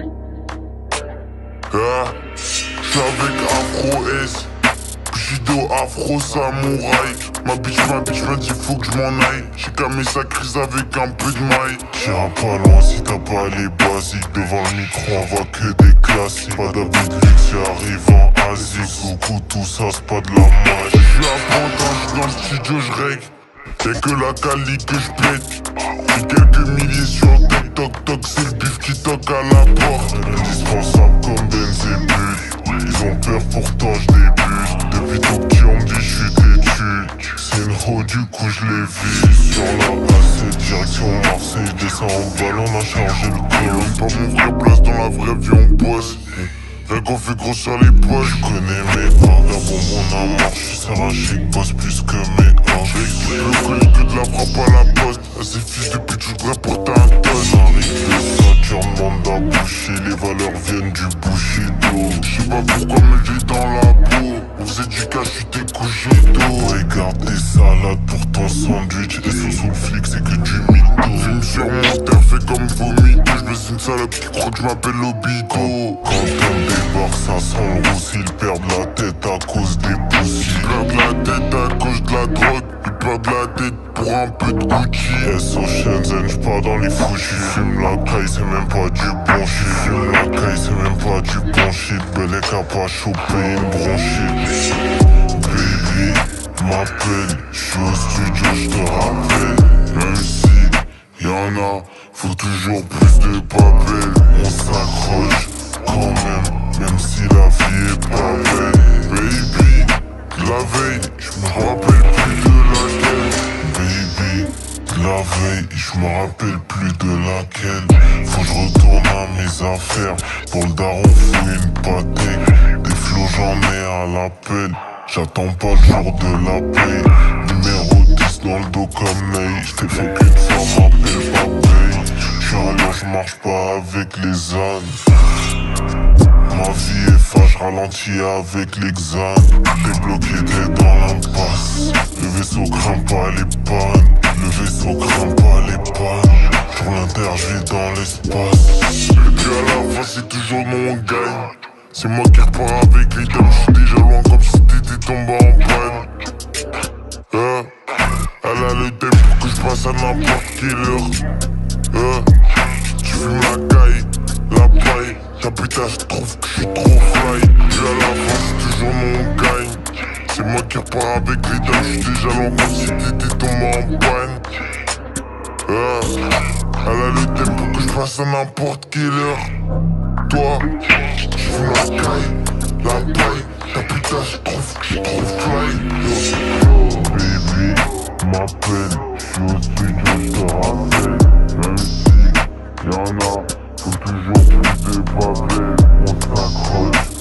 Hein? Ah, avec afro S, judo afro samouraïque. Ma bitch ma bitch m'a dit faut que je m'en aille. J'ai calmé sa crise avec un peu de maille. T'iras pas loin si t'as pas les basiques. Devant le micro, on voit que des classiques. Pas d'habit de luxe, j'arrive en Asie. Coucou, tout ça, c'est pas de la magie. J'suis à quand dans le studio, j'règle. Y'a que la cali que j'pète. Et quelques milliers sur TikTok, toc, c'est le qui toque à la porte. Indispensable comme Benzébut. Ils ont peur, pourtant je débute. Depuis tout petit, on me dit je suis têtu. C'est une roue, du coup je l'ai vu. Sur la A7, direction Marseille. Descends au ballon, on a chargé le col. Pas mon vrai place dans la vraie vie, on bosse. Fait qu'on fait grossir les poches. Je connais t'es. Regarde des salades pour ton sandwich. Et sous le flic, c'est que du mytho. Fume sur mon terre, fait comme vomito. Je une salope qui croit que je m'appelle Obito. Quand on débarque, ça sent le. Ils perdent la tête à cause des poussies. Ils la tête à cause de la drogue. Ils perdent la tête pour un peu de Gucci. SO Shenzhen, j'pars dans les fouchis. Fume la caille, c'est même pas du bon shit. Fume la caille, c'est même pas du bon shit. Belek a pas chopé une bronchite. M'appelle, j'suis au studio, j'te rappelle. Même si y'en a, faut toujours plus de papel. On s'accroche quand même, même si la vie est pas belle. Baby, la veille, je me rappelle plus de laquelle. Baby, la veille, je me rappelle plus de laquelle. Faut que je retourne à mes affaires. Pour le daron, faut une pâtée. Des flots, j'en ai à l'appel. J'attends pas le jour de la paix. Numéro 10 dans le dos comme Ney. J't'ai fait qu'une fois, m'appelle pas paye. J'suis à j'marche pas avec les ânes. Ma vie est fâche, ralentis avec l'examen. T'es bloqué, t'es dans l'impasse. Le vaisseau craint pas les pannes. Le vaisseau craint pas les pannes. Sur l'inter, je dans l'espace. Et puis à la fin, c'est toujours mon gagne. C'est moi qui repars avec les dames, je suis déjà loin comme si t'étais tombé en panne. Hein? Elle a le thème pour que je passe à n'importe quelle heure. Hein? Tu fumes la caille, la paille. Ta putain, je trouve que je suis trop fly. Puis à la fin, c'est toujours mon gagne. C'est moi qui repars avec les dames, je suis déjà loin comme si t'étais tombé en panne. Hein? Elle a le thème pour que je passe à n'importe quelle heure. Toi, fumes la caille, la paille. Ta putain, je trouve je suis trop fly. Baby, m'appelle. J'suis au studio, j'te rappelle. Même si y'en a, faut toujours plus de papel. On s'accroche